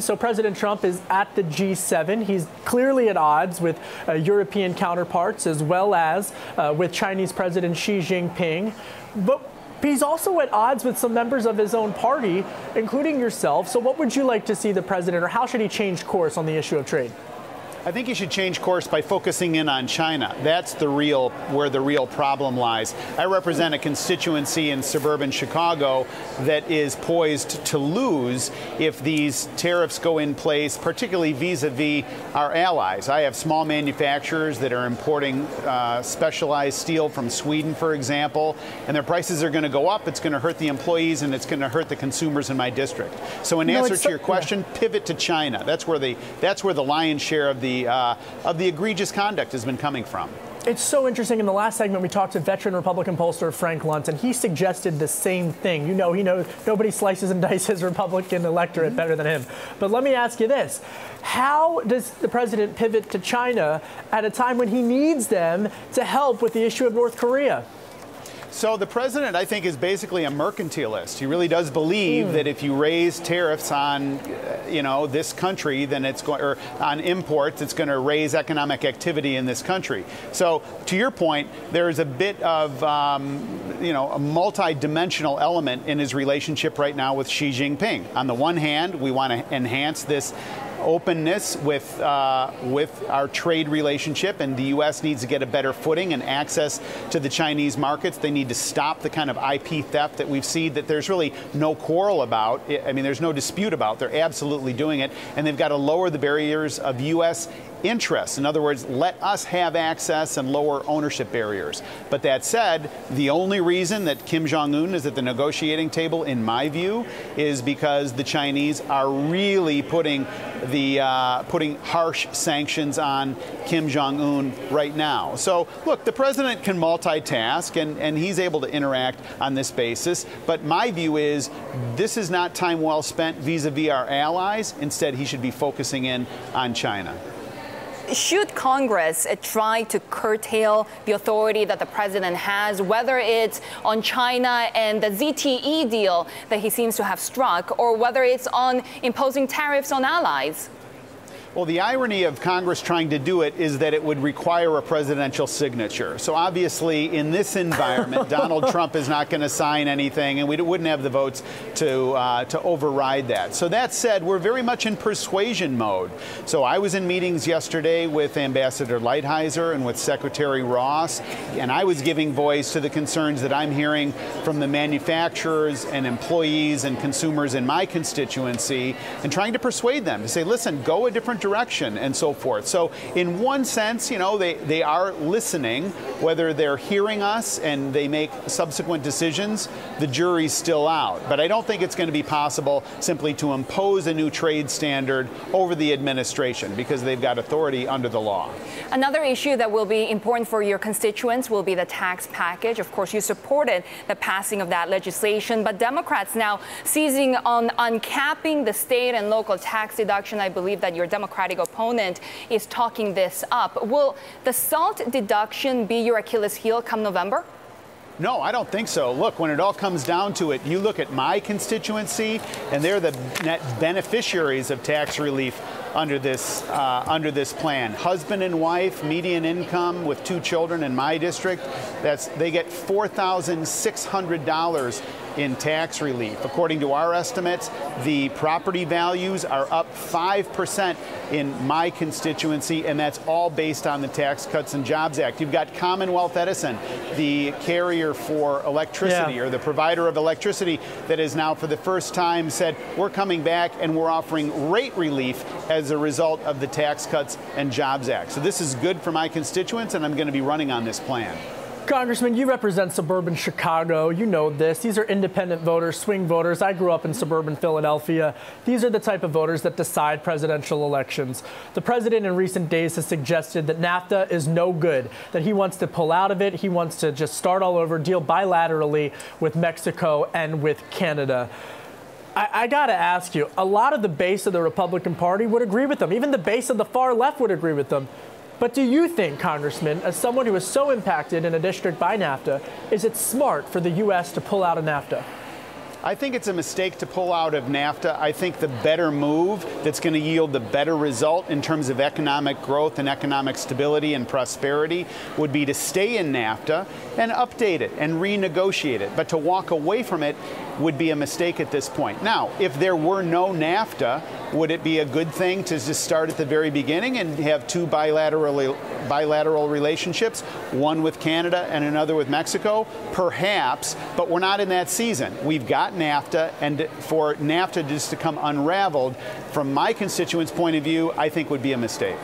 So President Trump is at the G7. He's clearly at odds with uh, European counterparts as well as uh, with Chinese President Xi Jinping. But he's also at odds with some members of his own party, including yourself. So what would you like to see the president, or how should he change course on the issue of trade? I think you should change course by focusing in on China. That's the real where the real problem lies. I represent a constituency in suburban Chicago that is poised to lose if these tariffs go in place, particularly vis-a-vis our allies. I have small manufacturers that are importing uh, specialized steel from Sweden, for example, and their prices are going to go up. It's going to hurt the employees and it's going to hurt the consumers in my district. So, in no, answer to your question, yeah. pivot to China. That's where the that's where the lion's share of the uh, of the egregious conduct has been coming from. It's so interesting. In the last segment, we talked to veteran Republican pollster Frank Luntz, and he suggested the same thing. You know, he knows nobody slices and dices Republican electorate mm-hmm. better than him. But let me ask you this: How does the president pivot to China at a time when he needs them to help with the issue of North Korea? So the president, I think, is basically a mercantilist. He really does believe mm. that if you raise tariffs on, you know, this country, then it's going, or on imports, it's going to raise economic activity in this country. So to your point, there is a bit of, um, you know, a multi-dimensional element in his relationship right now with Xi Jinping. On the one hand, we want to enhance this openness with uh, with our trade relationship, and the U.S. needs to get a better footing and access to the Chinese markets. They need to stop the kind of IP theft that we've seen that there's really no quarrel about. I mean, there's no dispute about. They're absolutely doing it, and they've got to lower the barriers of U.S interests. In other words, let us have access and lower ownership barriers. But that said, the only reason that Kim Jong un is at the negotiating table, in my view, is because the Chinese are really putting the uh, putting harsh sanctions on Kim Jong Un right now. So look, the president can multitask and, and he's able to interact on this basis. But my view is this is not time well spent vis-a-vis our allies. Instead, he should be focusing in on China should Congress uh, try to curtail the authority that the president has, whether it's on China and the ZTE deal that he seems to have struck, or whether it's on imposing tariffs on allies? Well, the irony of Congress trying to do it is that it would require a presidential signature. So obviously, in this environment, Donald Trump is not going to sign anything, and we wouldn't have the votes to uh, to override that. So that said, we're very much in persuasion mode. So I was in meetings yesterday with Ambassador Lighthizer and with Secretary Ross, and I was giving voice to the concerns that I'm hearing from the manufacturers and employees and consumers in my constituency, and trying to persuade them to say, listen, go a different direction and so forth. So in one sense, you know, they, they are listening, whether they're hearing us and they make subsequent decisions, the jury's still out. But I don't think it's going to be possible simply to impose a new trade standard over the administration because they've got authority under the law. Another issue that will be important for your constituents will be the tax package. Of course, you supported the passing of that legislation, but Democrats now seizing on uncapping the state and local tax deduction. I believe that your Democrat Democratic opponent is talking this up. Will the SALT deduction be your Achilles heel come November? No, I don't think so. Look, when it all comes down to it, you look at my constituency, and they're the net beneficiaries of tax relief under this uh, under this plan. Husband and wife, median income with two children in my district, that's they get four thousand six hundred dollars in tax relief. According to our estimates, the property values are up 5% in my constituency, and that's all based on the Tax Cuts and Jobs Act. You've got Commonwealth Edison, the carrier for electricity yeah. or the provider of electricity, that has now for the first time said, we're coming back and we're offering rate relief as a result of the Tax Cuts and Jobs Act. So this is good for my constituents, and I'm going to be running on this plan. Congressman, you represent suburban Chicago. You know this. These are independent voters, swing voters. I grew up in suburban Philadelphia. These are the type of voters that decide presidential elections. The president in recent days has suggested that NAFTA is no good, that he wants to pull out of it. He wants to just start all over, deal bilaterally with Mexico and with Canada. I, I got to ask you, a lot of the base of the Republican Party would agree with them. Even the base of the far left would agree with them. But do you think, Congressman, as someone who is so impacted in a district by NAFTA, is it smart for the U.S. to pull out of NAFTA? I think it's a mistake to pull out of NAFTA. I think the better move that's going to yield the better result in terms of economic growth and economic stability and prosperity would be to stay in NAFTA and update it and renegotiate it. But to walk away from it would be a mistake at this point. Now, if there were no NAFTA, would it be a good thing to just start at the very beginning and have two bilateral bilateral relationships, one with Canada and another with Mexico? Perhaps, but we're not in that season. We've got NAFTA, and for NAFTA just to come unraveled, from my constituents' point of view, I think would be a mistake.